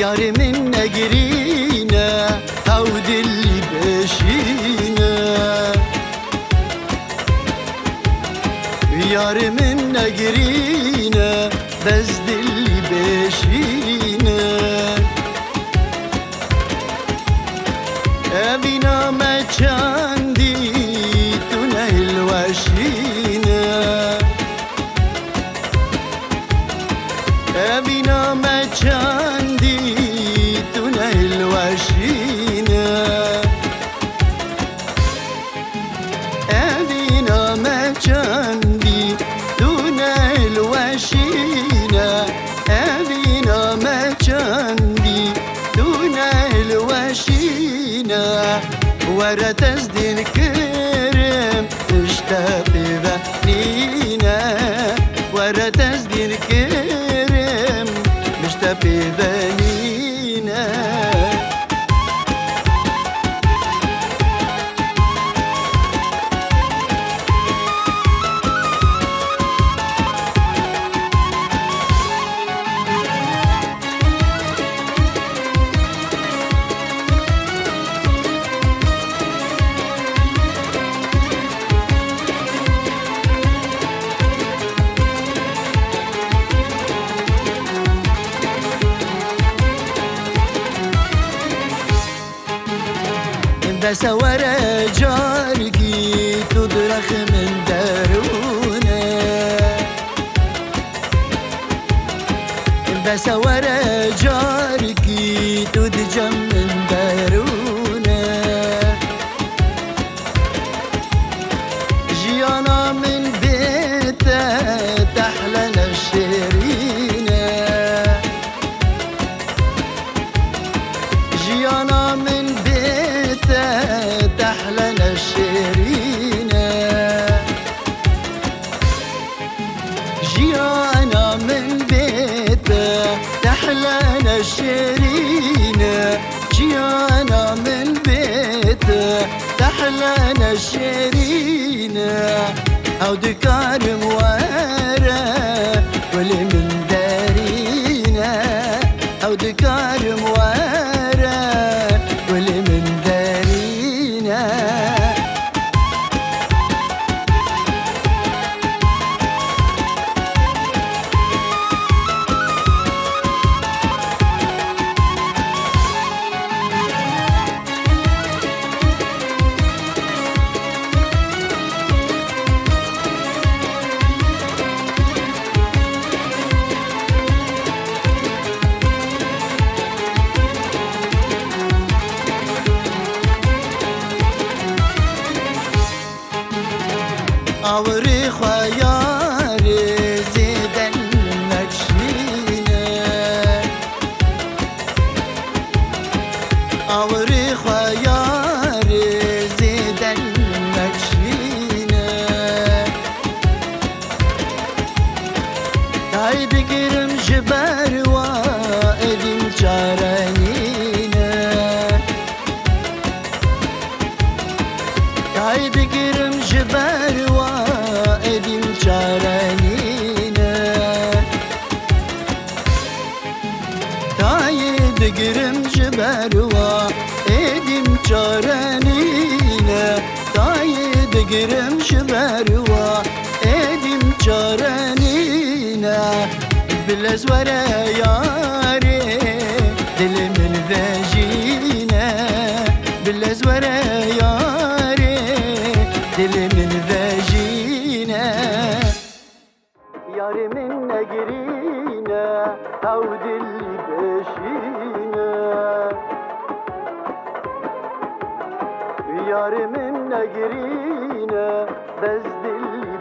Yarimin ne girine Tavdil beşine Yarimin ne girine Bezdil beşine Evina meçendi Tünel veşine Evina meçendi الجناح ورا تسدي الكرم اشتاق بهنينا ورا تسدي الكرم بس ورا جارجي تدرخ من دارونا بس ورا لنا الشرينة جيانا من بيت تحلنا الشرينة أو دكان باوری خویار زیدن نکشینه آوری خویار زیدن نکشینه دای بگیرم جبر و ادیم چارنینه دای بگیرم جبر و چاره نینه دایی دگرم شبروا ایدیم چاره نینه بلز وره یاری دل من وجینه بلز وره یاری دل من وجینه یاری من نگرینه او دلی بشینه Yarimim ne girine bezdil